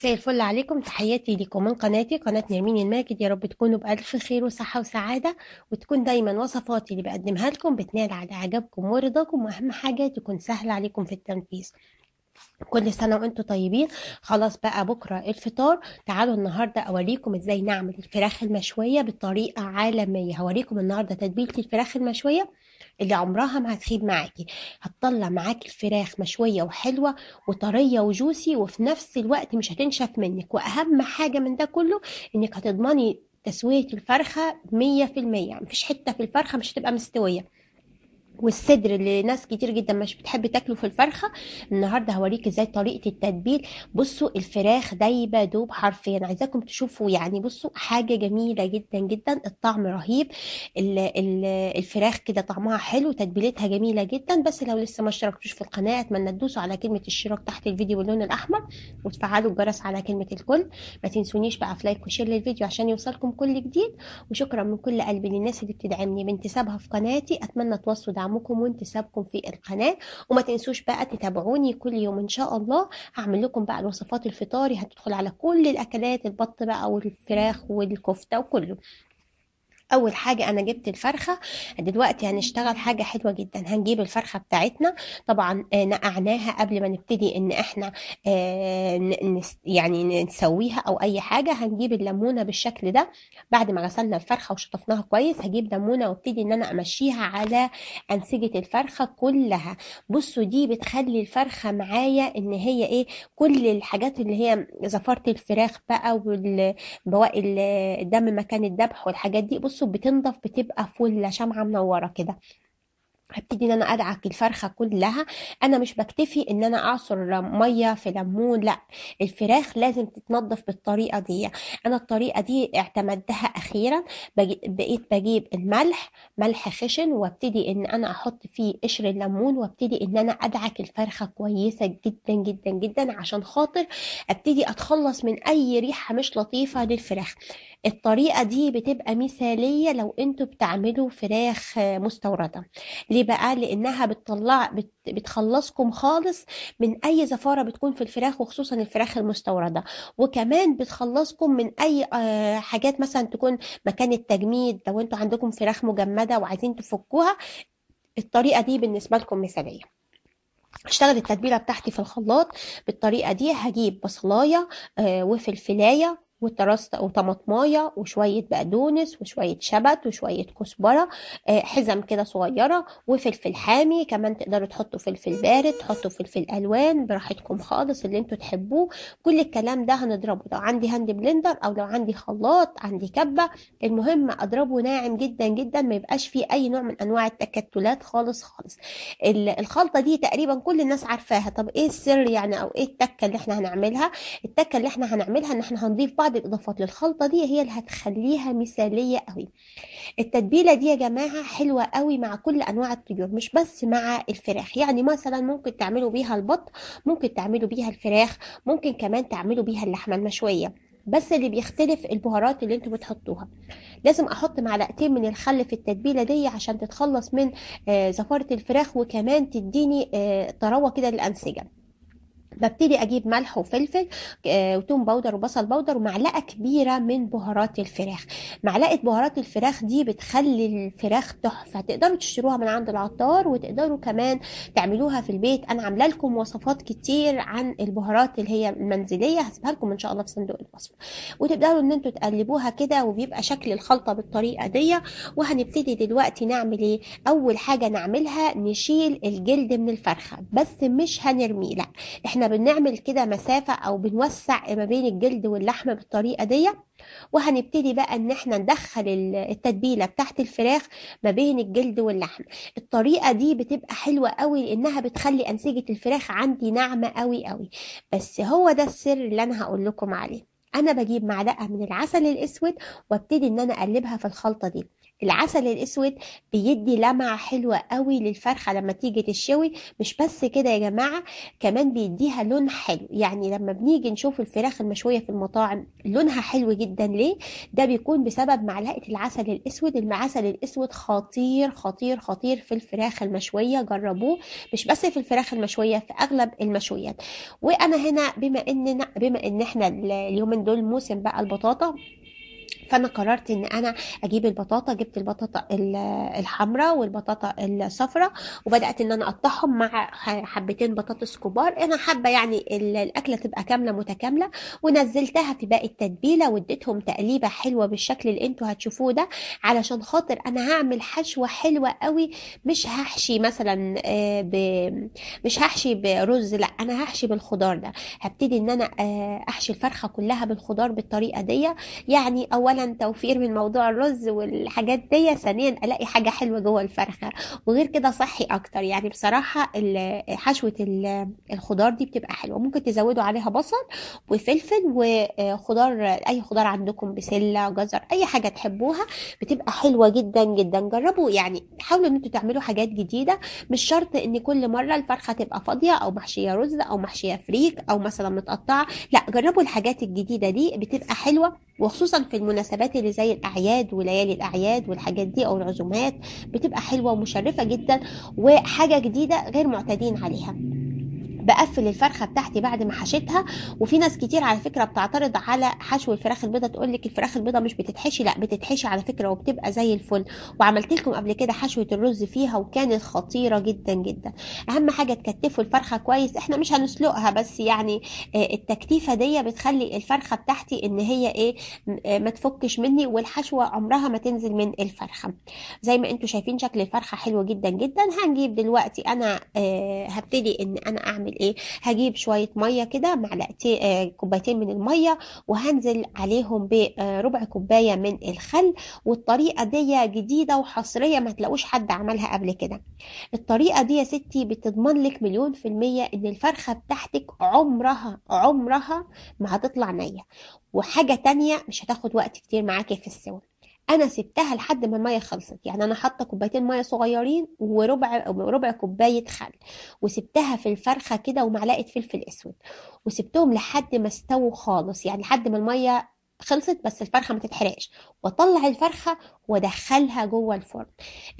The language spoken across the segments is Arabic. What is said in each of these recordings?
مساء الفل عليكم تحياتي لكم من قناتي قناة نرمين الماجد. يا رب تكونوا بألف خير وصحة وسعادة وتكون دايما وصفاتي اللي بقدمها لكم بتنال على إعجابكم ورضاكم وأهم حاجة تكون سهلة عليكم في التنفيذ. كل سنة وأنتم طيبين. خلاص بقى بكرة الفطار. تعالوا النهاردة أوريكم إزاي نعمل الفراخ المشوية بطريقة عالمية. هوريكم النهاردة تتبيلة الفراخ المشوية اللي عمرها ما هتخيب معاكي. هتطلع معاكي الفراخ مشوية وحلوة وطرية وجوسي وفي نفس الوقت مش هتنشف منك. وأهم حاجة من ده كله إنك هتضمني تسوية الفرخة مية في المية. مفيش حتة في الفرخة مش هتبقى مستوية. والصدر اللي ناس كتير جدا مش بتحب تاكله في الفرخة النهارده هوريك إزاي طريقة التتبيل. بصوا الفراخ دايبة دوب حرفيا. عايزاكم تشوفوا يعني بصوا حاجة جميلة جدا جدا. الطعم رهيب. ال ال الفراخ كده طعمها حلو تتبيلتها جميلة جدا. بس لو لسه ما اشتركتوش في القناة أتمنى تدوسوا على كلمة اشتراك تحت الفيديو باللون الأحمر وتفعلوا الجرس على كلمة الكل. ما تنسونيش بقى في like و share للفيديو عشان يوصلكم كل جديد. وشكرا من كل قلبي للناس اللي بتدعمني بانتسابها في قناتي. أتمنى توصلوا دعمكم وانتسابكم في القناة وما تنسوش بقى تتابعوني كل يوم إن شاء الله. هعمل لكم بقى الوصفات الفطاري هتدخل على كل الأكلات البط بقى والفراخ والكفتة وكله. أول حاجة أنا جبت الفرخة دلوقتي هنشتغل حاجة حلوة جدا هنجيب الفرخة بتاعتنا. طبعا آه، نقعناها قبل ما نبتدي إن إحنا آه، يعني نسويها أو أي حاجة. هنجيب الليمونة بالشكل ده. بعد ما غسلنا الفرخة وشطفناها كويس هجيب ليمونة وأبتدي إن أنا أمشيها على أنسجة الفرخة كلها. بصوا دي بتخلي الفرخة معايا إن هي إيه كل الحاجات اللي هي زفارة الفراخ بقى والبواقي الدم مكان الذبح والحاجات دي. بصوا بتنضف بتبقى فل شمعة منورة كده. هبتدي إن أنا أدعك الفرخة كلها. أنا مش بكتفي إن أنا أعصر مية في ليمون لا. الفراخ لازم تتنضف بالطريقة دي. أنا الطريقة دي اعتمدتها أخيرا. بقيت بجيب الملح ملح خشن وأبتدي إن أنا أحط فيه قشر الليمون وأبتدي إن أنا أدعك الفرخة كويسة جدا جدا جدا عشان خاطر أبتدي أتخلص من أي ريحة مش لطيفة للفراخ. الطريقة دي بتبقى مثالية لو أنتوا بتعملوا فراخ مستوردة. ليه بقى؟ لأنها بتطلع بت بتخلصكم خالص من أي زفارة بتكون في الفراخ وخصوصا الفراخ المستوردة. وكمان بتخلصكم من أي آه، حاجات مثلا تكون مكان التجميد. لو أنتوا عندكم فراخ مجمدة وعايزين تفكوها الطريقة دي بالنسبة لكم مثالية. اشتغل التتبيلة بتاعتي في الخلاط بالطريقة دي هجيب بصلاية آه، وفلفلاية وترست وطماطماية وشوية بقدونس وشوية شبت وشوية كزبرة آه، حزم كده صغيرة وفلفل حامي كمان تقدروا تحطوا فلفل بارد تحطوا فلفل ألوان براحتكم خالص اللي أنتوا تحبوه. كل الكلام ده هنضربه لو عندي hand blender أو لو عندي خلاط عندي كبة. المهم أضربه ناعم جدا جدا ما يبقاش فيه أي نوع من أنواع التكتلات خالص خالص. ال- الخلطة دي تقريبا كل الناس عارفاها. طب إيه السر يعني أو إيه التكة اللي إحنا هنعملها؟ التكة اللي إحنا هنعملها إن إحنا هنضيف بعض الإضافات للخلطة دي هي اللي هتخليها مثالية قوي. التتبيلة دي يا جماعة حلوة قوي مع كل أنواع الطيور مش بس مع الفراخ. يعني مثلا ممكن تعملوا بيها البط ممكن تعملوا بيها الفراخ ممكن كمان تعملوا بيها اللحمة المشوية. بس اللي بيختلف البهارات اللي أنتوا بتحطوها. لازم أحط معلقتين من الخل في التتبيلة دي عشان تتخلص من آه، زفارة الفراخ وكمان تديني آه، طراوة كده للأنسجة. ببتدي أجيب ملح وفلفل آه، وتوم powder وبصل powder ومعلقة كبيرة من بهارات الفراخ. معلقة بهارات الفراخ دي بتخلي الفراخ تحفة. تقدروا تشتروها من عند العطار وتقدروا كمان تعملوها في البيت. أنا عاملة لكم وصفات كتير عن البهارات اللي هي المنزلية هسيبها لكم إن شاء الله في صندوق الوصف. وتقدروا إن أنتوا تقلبوها كده وبيبقى شكل الخلطة بالطريقة دي. وهنبتدي دلوقتي نعمل إيه؟ أول حاجة نعملها نشيل الجلد من الفرخة بس مش هنرميه لأ إحنا بنعمل كده مسافة أو بنوسع ما بين الجلد واللحم بالطريقة دي وهنبتدي بقى إن إحنا ندخل ال- التتبيلة بتاعت الفراخ ما بين الجلد واللحم الطريقة دي بتبقى حلوة قوي لأنها بتخلي أنسجة الفراخ عندي ناعمة قوي قوي بس هو ده السر اللي أنا هقول لكم عليه. أنا بجيب معلقة من العسل الأسود وأبتدي إن أنا أقلبها في الخلطة دي. العسل الأسود بيدي لمعة حلوة قوي للفرخة لما تيجي تشوي. مش بس كده يا جماعة كمان بيديها لون حلو. يعني لما بنيجي نشوف الفراخ المشوية في المطاعم لونها حلو جدا. ليه؟ ده بيكون بسبب معلقة العسل الأسود. العسل الأسود خطير خطير خطير في الفراخ المشوية. جربوه. مش بس في الفراخ المشوية في أغلب المشويات. وأنا هنا بما إننا بما إن إحنا اليومين دول موسم بقى البطاطا فانا قررت إن أنا أجيب البطاطا جبت البطاطا الحمراء والبطاطا الصفراء وبدأت إن أنا أقطعهم مع حبتين بطاطس كبار. أنا حابة يعني الأكلة تبقى كاملة متكاملة ونزلتها في باقي التتبيلة واديتهم تقليبة حلوة بالشكل اللي أنتوا هتشوفوه ده علشان خاطر أنا هعمل حشوة حلوة قوي. مش هحشي مثلا ب... مش هحشي برز لأ أنا هحشي بالخضار ده. هبتدي إن أنا أحشي الفرخة كلها بالخضار بالطريقة دي. يعني اولا اولا توفير من موضوع الرز والحاجات دي ثانيا ألاقي حاجة حلوة جوه الفرخة. وغير كده صحي أكتر. يعني بصراحة حشوة الخضار دي بتبقى حلوة. ممكن تزودوا عليها بصل وفلفل وخضار أي خضار عندكم بسلة جزر أي حاجة تحبوها بتبقى حلوة جدا جدا. جربوا يعني حاولوا إن أنتوا تعملوا حاجات جديدة. مش شرط إن كل مرة الفرخة تبقى فاضية أو محشية رز أو محشية فريك أو مثلا متقطعة. لا جربوا الحاجات الجديدة دي بتبقى حلوة. وخصوصا في المناسبات اللي زي الأعياد وليالي الأعياد والحاجات دي أو العزومات بتبقى حلوة ومشرفة جدا وحاجة جديدة غير معتادين عليها. بقفل الفرخة بتاعتي بعد ما حشيتها. وفي ناس كتير على فكرة بتعترض على حشو الفراخ البيضه تقول لك الفراخ البيضه مش بتتحشي. لا بتتحشي على فكرة وبتبقى زي الفل. وعملت لكم قبل كده حشوة الرز فيها وكانت خطيرة جدا جدا. أهم حاجة تكتفوا الفرخة كويس. إحنا مش هنسلقها بس يعني التكتيفة دي بتخلي الفرخة بتاعتي إن هي إيه ما تفكش مني والحشوة عمرها ما تنزل من الفرخة. زي ما أنتم شايفين شكل الفرخة حلو جدا جدا. هنجيب دلوقتي أنا هبتدي إن أنا أعمل إيه هجيب شوية مية كده معلقتين آه كوبايتين من المية وهنزل عليهم بربع كوباية من الخل والطريقة دي جديدة وحصرية ما تلاقوش حد عملها قبل كده. الطريقة دي يا ستي بتضمن لك مليون في المية إن الفرخة بتاعتك عمرها عمرها ما هتطلع نية. وحاجة تانية مش هتاخد وقت كتير معاكي في السوا أنا سبتها لحد ما المية خلصت. يعني أنا حاطة كوبايتين مية صغيرين وربع ربع كوباية خل وسبتها في الفرخة كده ومعلقة فلفل أسود وسبتهم لحد ما استووا خالص. يعني لحد ما المية خلصت بس الفرخة ما تتحرقش. وأطلع الفرخة وأدخلها جوه الفرن.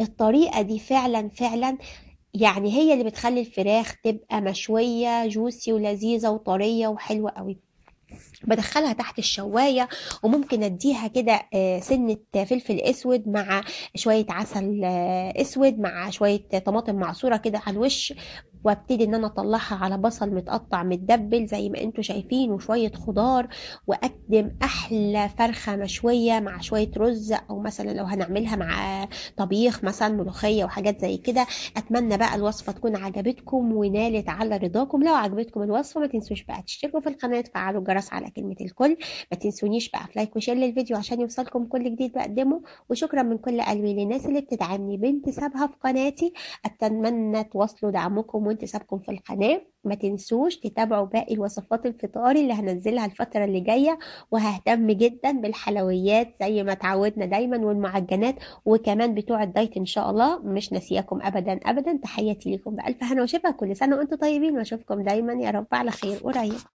الطريقة دي فعلا فعلا يعني هي اللي بتخلي الفراخ تبقى مشوية جوسي ولذيذة وطرية وحلوة قوي. بدخلها تحت الشواية وممكن أديها كده سنة فلفل أسود مع شوية عسل أسود مع شوية طماطم معصورة كده على الوش. وابتدي إن أنا أطلعها على بصل متقطع متدبل زي ما أنتم شايفين وشوية خضار وأقدم أحلى فرخة مشوية مع شوية رز أو مثلا لو هنعملها مع طبيخ مثلا ملوخية وحاجات زي كده. أتمنى بقى الوصفة تكون عجبتكم ونالت على رضاكم. لو عجبتكم الوصفة ما تنسوش بقى تشتركوا في القناة تفعلوا الجرس على كلمة الكل. ما تنسونيش بقى في like و share للفيديو عشان يوصلكم كل جديد بقدمه. وشكرا من كل قلبي للناس اللي بتدعمني. بانتسابها في قناتي. أتمنى تواصلوا دعمكم وانتسابكم في القناة. ما تنسوش تتابعوا باقي الوصفات الفطاري اللي هنزلها الفترة اللي جاية وههتم جدا بالحلويات زي ما تعودنا دايما والمعجنات وكمان بتوع ال diet إن شاء الله. مش ناسياكم ابدا ابدا. تحياتي لكم بألف هنا وشفا. كل سنة وأنتم طيبين وأشوفكم دايما. يا رب على خير. قريب.